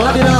我那边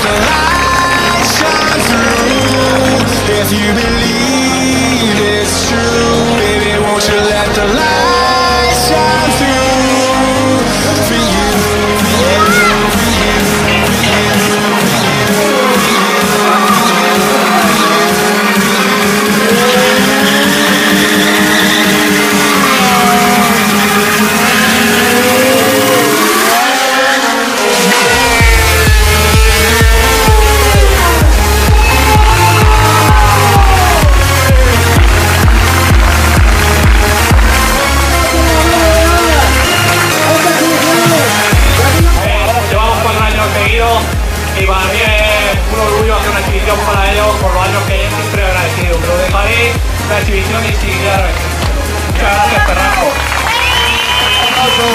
División y Muchas gracias, Un aplauso.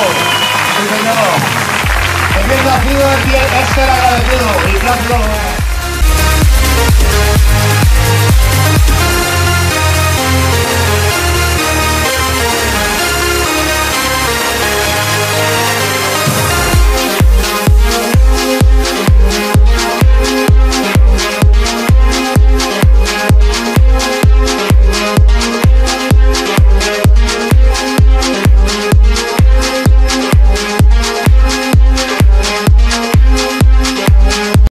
El bien nacido es ser agradecido. Y gracias.